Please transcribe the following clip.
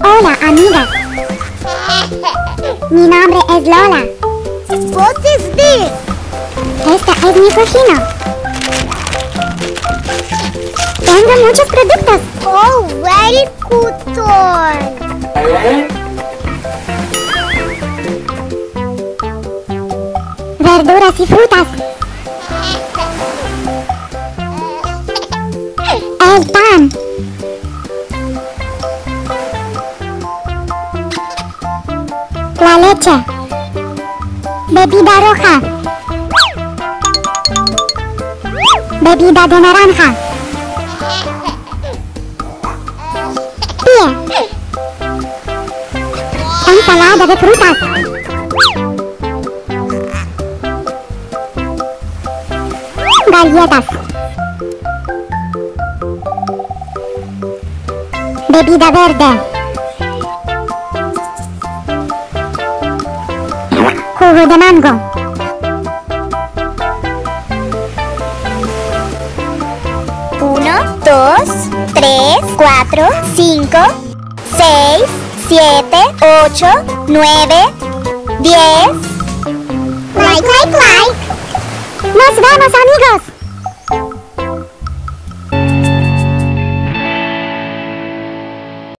Hola, amigas. Mi nombre es Lola. What is this? Esta es mi cocina. Tengo muchos productos. Oh, very cotton. Verduras y frutas. El pan. La leche. Bebida roja. Bebida de naranja. Pie. Ensalada de frutas. Galletas. Bebida verde. Jugo de mango. Uno, dos, tres, cuatro, cinco, seis, siete, ocho, nueve, diez. Like, like, like. Nos vemos amigos.